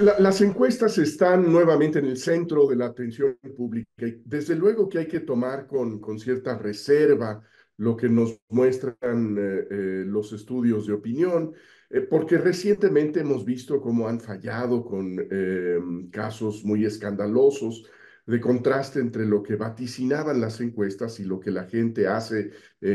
las encuestas están nuevamente en el centro de la atención pública desde luego que hay que tomar con, con cierta reserva lo que nos muestran eh, eh, los estudios de opinión, eh, porque recientemente hemos visto cómo han fallado con casos muy escandalosos de contraste entre lo que vaticinaban las encuestas y lo que la gente hace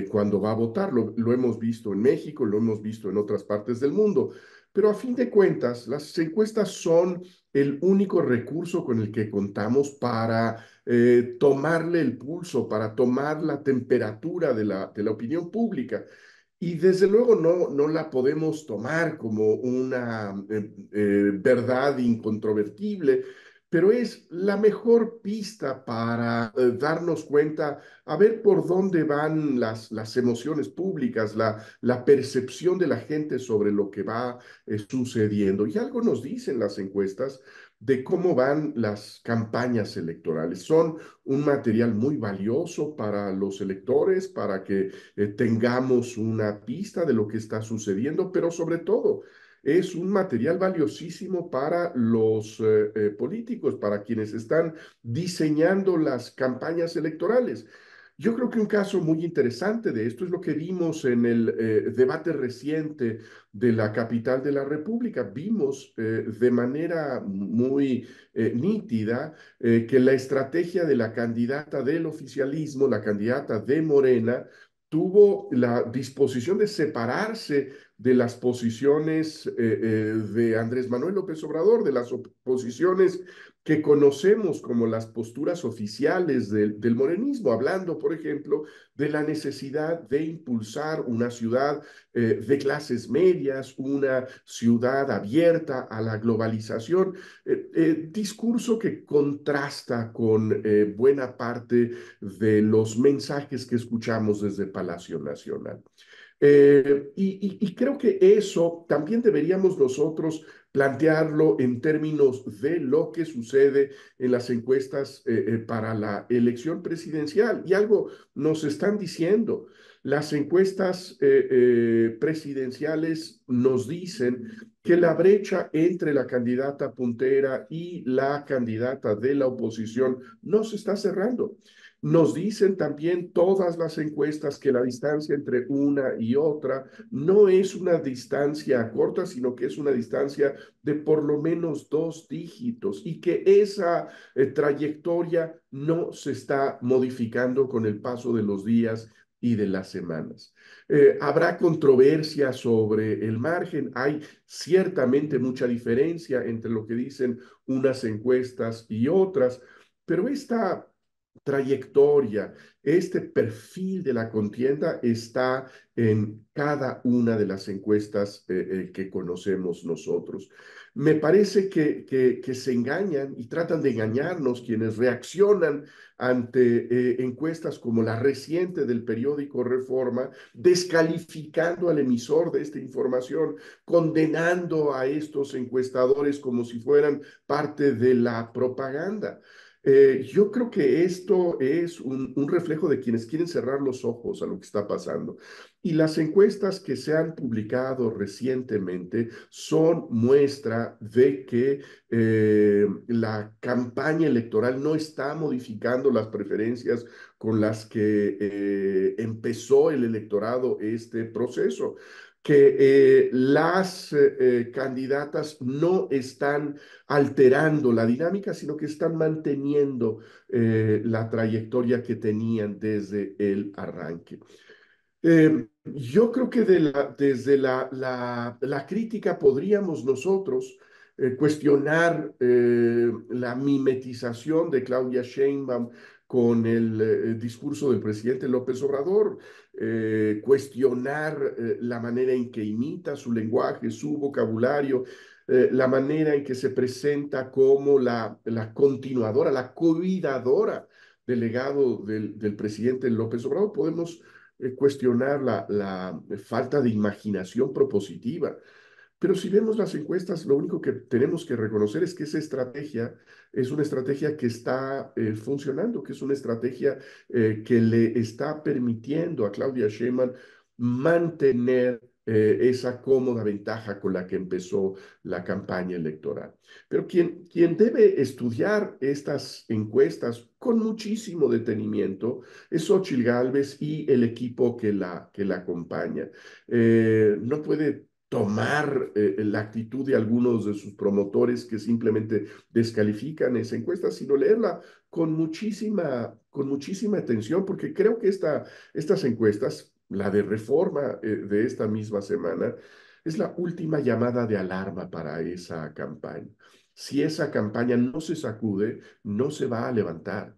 cuando va a votar. lo hemos visto en México, lo hemos visto en otras partes del mundo. Pero a fin de cuentas, las encuestas son el único recurso con el que contamos para eh, tomarle el pulso, para tomar la temperatura de la, de la opinión pública. Y desde luego no, no la podemos tomar como una eh, eh, verdad incontrovertible, pero es la mejor pista para eh, darnos cuenta, a ver por dónde van las, las emociones públicas, la, la percepción de la gente sobre lo que va eh, sucediendo. Y algo nos dicen las encuestas de cómo van las campañas electorales. Son un material muy valioso para los electores, para que eh, tengamos una pista de lo que está sucediendo, pero sobre todo es un material valiosísimo para los eh, eh, políticos, para quienes están diseñando las campañas electorales. Yo creo que un caso muy interesante de esto es lo que vimos en el eh, debate reciente de la capital de la República. Vimos de manera muy nítida que la estrategia de la candidata del oficialismo, la candidata de Morena, tuvo la disposición de separarse de las posiciones eh, eh, de Andrés Manuel López Obrador, de las posiciones que conocemos como las posturas oficiales del, del, morenismo, hablando, por ejemplo, de la necesidad de impulsar una ciudad eh, de clases medias, una ciudad abierta a la globalización, discurso que contrasta con buena parte de los mensajes que escuchamos desde Palacio Nacional. Eh, y, creo que eso también deberíamos nosotros plantearlo en términos de lo que sucede en las encuestas eh, eh, para la elección presidencial. Y algo nos están diciendo, las encuestas presidenciales nos dicen que la brecha entre la candidata puntera y la candidata de la oposición no se está cerrando. Nos dicen también todas las encuestas que la distancia entre una y otra no es una distancia corta, sino que es una distancia de por lo menos dos dígitos y que esa eh, trayectoria no se está modificando con el paso de los días y de las semanas. Eh, habrá controversia sobre el margen, hay ciertamente mucha diferencia entre lo que dicen unas encuestas y otras, pero esta trayectoria, este perfil de la contienda está en cada una de las encuestas eh, eh, que conocemos nosotros. Me parece que, que, se engañan y tratan de engañarnos quienes reaccionan ante eh, encuestas como la reciente del periódico Reforma, descalificando al emisor de esta información, condenando a estos encuestadores como si fueran parte de la propaganda. Eh, yo creo que esto es un, reflejo de quienes quieren cerrar los ojos a lo que está pasando. Y las encuestas que se han publicado recientemente son muestra de que eh, la campaña electoral no está modificando las preferencias con las que eh, empezó el electorado este proceso que eh, las candidatas no están alterando la dinámica, sino que están manteniendo la trayectoria que tenían desde el arranque. Yo creo que desde la, la, crítica podríamos nosotros cuestionar la mimetización de Claudia Sheinbaum con el discurso del presidente López Obrador. Eh, cuestionar eh, la manera en que imita su lenguaje, su vocabulario, eh, la manera en que se presenta como la, la continuadora, la cuidadora del legado del, del presidente López Obrador. Podemos cuestionar la, la falta de imaginación propositiva. Pero si vemos las encuestas, lo único que tenemos que reconocer es que esa estrategia es una estrategia que está eh, funcionando, que es una estrategia eh, que le está permitiendo a Claudia Sheinbaum mantener eh, esa cómoda ventaja con la que empezó la campaña electoral. Pero quien, quien debe estudiar estas encuestas con muchísimo detenimiento es Xochitl Gálvez y el equipo que la, que la acompaña. Eh, no puede tomar eh, la actitud de algunos de sus promotores que simplemente descalifican esa encuesta, sino leerla con muchísima, con muchísima atención, porque creo que esta, estas encuestas, la de reforma eh, de esta misma semana, es la última llamada de alarma para esa campaña. Si esa campaña no se sacude, no se va a levantar.